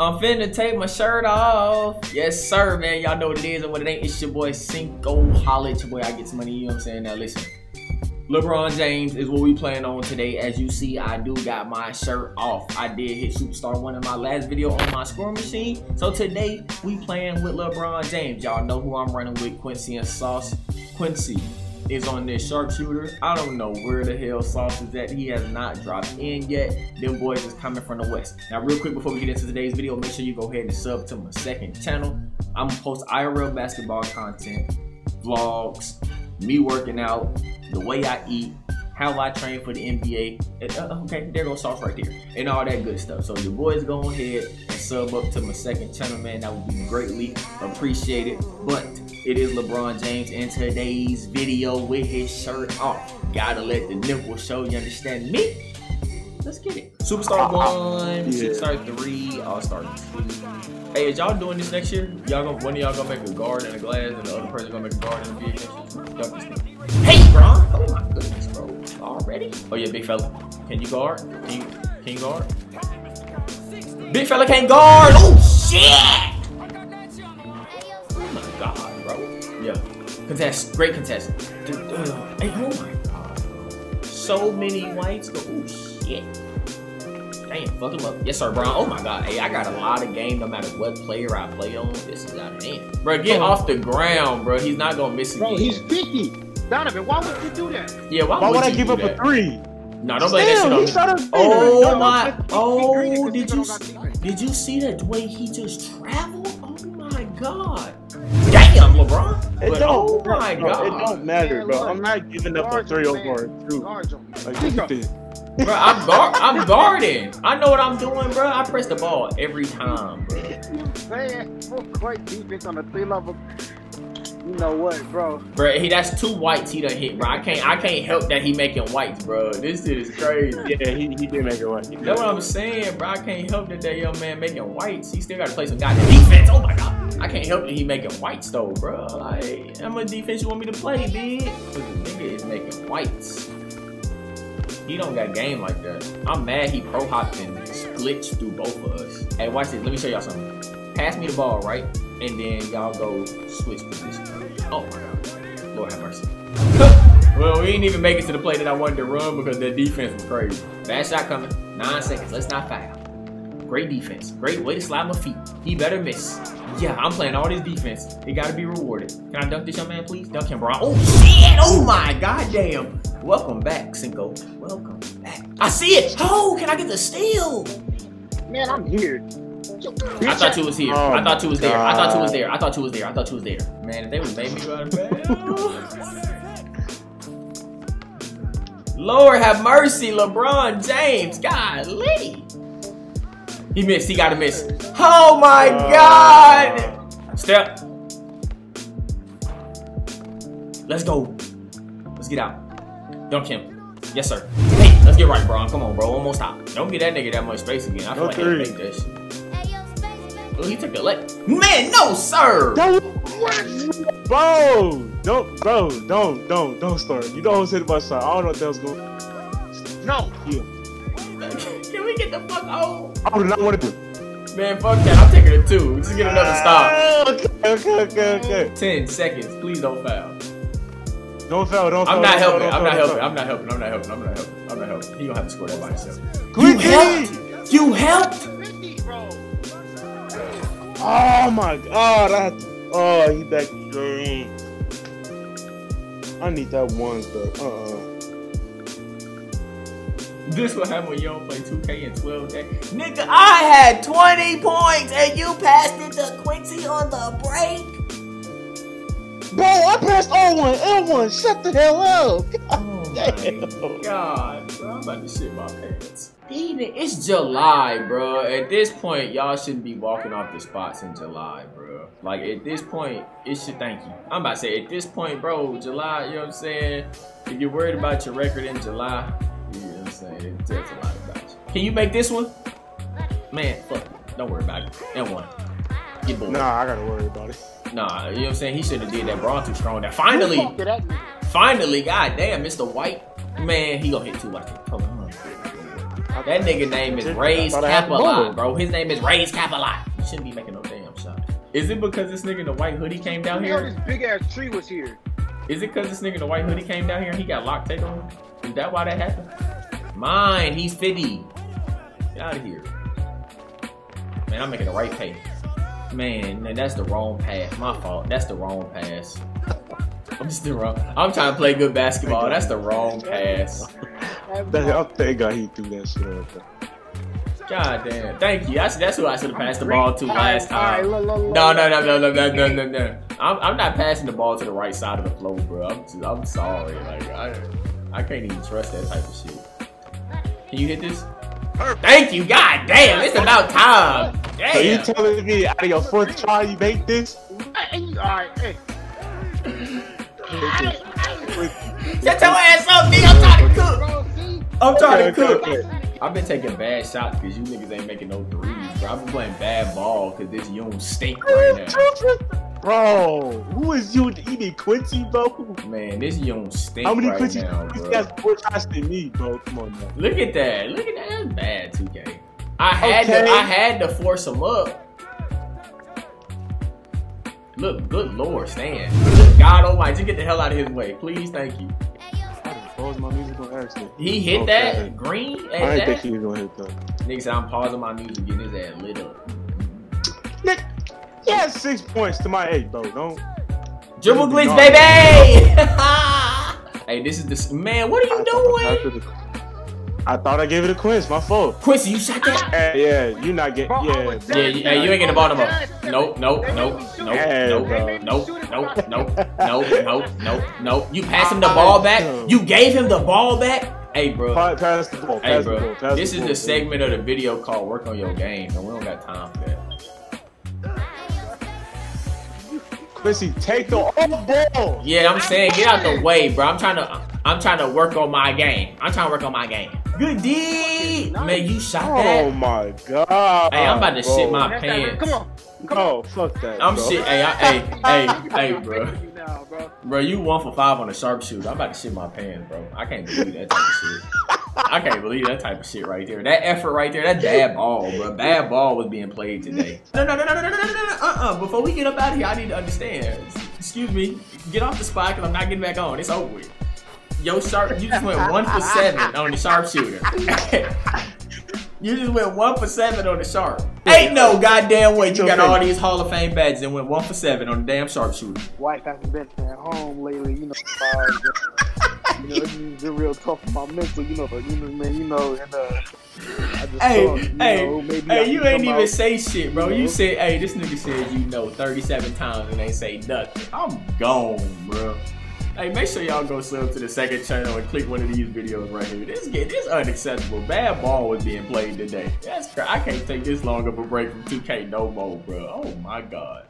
I'm finna take my shirt off. Yes, sir, man. Y'all know what it is and what it ain't. It's your boy Cinco Holla. Your boy I get some money. You know what I'm saying? Now listen. LeBron James is what we playing on today. As you see, I do got my shirt off. I did hit Superstar 1 in my last video on my score machine. So today, we playing with LeBron James. Y'all know who I'm running with, Quincy and Sauce. Quincy, is on this sharpshooter. I don't know where the hell Sauce is at. He has not dropped in yet. Them boys is coming from the west. Now, real quick before we get into today's video, make sure you go ahead and sub to my second channel. I'm gonna post IRL basketball content, vlogs, me working out, the way I eat, how I train for the NBA. Uh, okay, there goes Sauce right there. And all that good stuff. So your boys go ahead and sub up to my second channel, man. That would be greatly appreciated. But it is LeBron James in today's video with his shirt off. Gotta let the nipple show, you understand me? Let's get it. Superstar uh, uh, 1, yeah. Superstar 3, All-Star 2. Hey, is y'all doing this next year? Y'all gonna one of y'all gonna make a guard and a glass and the other person gonna make a guard and a big Hey, bro! Oh my goodness, bro. Already? Oh yeah, big fella. Can you guard? Can you, can you guard? Big fella can't guard! Oh shit! Contest, great contest. Uh, hey, oh my god. So many whites. Oh shit. Damn, fuck him up. Yes, sir, Brown. Oh my god. Hey, I got a lot of game no matter what player I play on. This is out of hand. Bro, get off the ground, bro. He's not gonna miss again. Bro, he's 50. Donovan, why would you do that? Yeah, why, why would, would I give up that? a three? No, don't play that shit on me. Oh my! Oh, did you did you see that way he just traveled? LeBron. It but, don't. Oh my bro, god. It don't matter, bro. I'm not giving up a three over a two. Like, bro, I'm guard I'm guarding. I know what I'm doing, bro. I press the ball every time, bro. You saying great defense on the three level. You know what, bro? Bro, he that's two whites he done hit, bro. I can't I can't help that he making whites, bro. This shit is crazy. Yeah, he, he did make it white. That's what I'm saying, bro. I can't help that that young man making whites. He still gotta play some goddamn defense. Oh my god. I can't help that he making whites though, bro. Like, how much defense you want me to play, big? Cause the nigga is making whites. He don't got game like that. I'm mad he pro hopped and glitched through both of us. Hey, watch this. Let me show y'all something. Pass me the ball, right? And then y'all go switch positions. Oh my god. Lord have mercy. well, we didn't even make it to the play that I wanted to run because their defense was crazy. Bad shot coming. Nine seconds. Let's not foul. Great defense. Great way to slide my feet. He better miss. Yeah, I'm playing all this defense. It gotta be rewarded. Can I dunk this young man, please? Dunk him, bro. Oh, shit! Oh, my goddamn. Welcome back, Cinco. Welcome back. I see it! Oh, can I get the steal? Man, I'm here. I thought you was here. Oh I thought you was there. I thought you was there. I thought you was there. I thought you was there. Man, if they would made me go out. Lord have mercy, LeBron James. Golly. He missed. He got to miss. Oh my uh, God. Step. Let's go. Let's get out. Dunk him. Yes, sir. Hey, let's get right, bro. Come on, bro. One more stop. Don't get that nigga that much space again. I feel no like he make this. Oh, he took a leg. Man, no, sir. Don't, bro, don't, bro, don't, don't, don't start. You don't hit my side. I don't know what that was going. No. Yeah. Can we get the fuck out? I do not want to do. Man, fuck that. I'm taking it two. Just get another ah, stop. Okay, okay, okay, okay. Ten seconds. Please don't foul. Don't foul. Don't foul. I'm not helping. I'm not helping. I'm not helping. I'm not helping. I'm not helping. I'm not helping. He gonna have to score that by himself. You helped. You helped. Oh my god, I oh he back green. I need that one though. Uh-uh. This will happen when you don't play 2K in 12 days. Nigga, I had 20 points and you passed it to Quincy on the break. Bro, I passed R1, L1. Shut the hell up. God oh my god, bro. I'm about to shit my pants. Even it's July, bro. At this point, y'all shouldn't be walking off the spots in July, bro. Like at this point, it should thank you. I'm about to say at this point, bro, July, you know what I'm saying? If you're worried about your record in July, you know what I'm saying? It tells a lot about you. Can you make this one? Man, fuck it. Don't worry about it. And one. Get bored. Nah, I gotta worry about it. Nah, you know what I'm saying? He should have did that Braun too strong. That finally, finally, god damn, Mr. White. Man, he gonna hit two like that. Hold on. That nigga name is Ray's Capalot, bro. His name is Ray's Capalot. You shouldn't be making no damn shot. Is it because this nigga in the white hoodie came down You know here? this big ass tree was here. Is it because this nigga in the white hoodie came down here and he got lock take on him? Is that why that happened? Mine, he's 50. Get out of here. Man, I'm making the right pay. Man, man, that's the wrong pass. My fault. That's the wrong pass. I'm just the wrong. I'm trying to play good basketball. That's the wrong pass. I thank God he threw that shit up. there. God damn. Thank you. That's that's who I should have passed the ball to last Alright, time. No, no, no, no, no, no, no, no, no. I'm, I'm not passing the ball to the right side of the floor, bro. I'm, just, I'm sorry. Like I, I can't even trust that type of shit. Can you hit this? Thank you. God damn. It's about time. So you telling me out of your fourth try you make this? Alright, hey. Shut your ass up, nigga. I'm trying to cook. I'm trying to cook. okay, okay. I've been taking bad shots because you niggas ain't making no threes, bro. I've been playing bad ball because this young stink right now. Bro, who is you eating Quincy, bro? Man, this young stink How many right Quincy, now, Quincy bro. has more shots than me, bro? Come on now. Look at that. Look at that. That's bad, 2K. I had to I had to force him up. Look, good lord, Stan. Good God almighty, just get the hell out of his way. Please, thank you. I my music on accident. He hit Okay. that green I didn't think he was gonna hit that. Nigga said I'm pausing my music, getting his ass lit up. Nick, he has six points to my eight, bro. Don't. Dribble glitch, baby! hey, this is the man. What are you doing? I thought I gave it a quiz. My fault. Quincy, you shot that? Hey, yeah, you not get. Bro, Yeah, Yeah, you, hey, you ain't getting the ball no more. Nope, nope, nope, nope, nope, nope, nope, nope, nope, nope, nope, nope. You pass him the ball back. You gave him the ball back. Hey, bro. Pass the ball. Hey, Pass the ball. bro. Pass This the is ball, the bro. segment of the video called "Work on Your Game," and we don't got time for that. Quincy, take the off ball. Yeah, I'm saying get out the way, bro. I'm trying to, I'm trying to work on my game. I'm trying to work on my game. Good D, man. You shot oh that. Oh my god. Hey, I'm about to bro. shit my That's that, pants. Come on. Oh, fuck that. I'm bro. shit. Hey, I, hey, hey, hey, bro. Bro. Bro, you one for five on the sharpshooter. I'm about to shit my pants, bro. I can't believe that type of shit. I can't believe that type of shit right there. That effort right there, that bad ball, bro. Bad ball was being played today. No, no, no, no, no, no, no, no, no. Uh-uh. Before we get up out of here, I need to understand. Excuse me. Get off the spot because I'm not getting back on. It's over with. Yo, sharp, you just went one for seven on the sharpshooter. you just went one for seven on the sharp. Ain't no goddamn way you got all these Hall of Fame badges and went one for seven on the damn sharpshooter. Wife hasn't been at home lately, you know. Uh, you know, it's been real tough on my mental, you know. But you know, man, you know, and uh, I just Hey, thought, you hey, know, maybe I hey, you ain't even out- say shit, bro. you You said, hey, this nigga said you know 37 times and ain't say nothing. I'm gone, bro. Hey, make sure y'all go sub to the second channel and click one of these videos right here. This get this unacceptable. Bad ball was being played today. That's I can't take this long of a break from 2K no more, bro. Oh my god.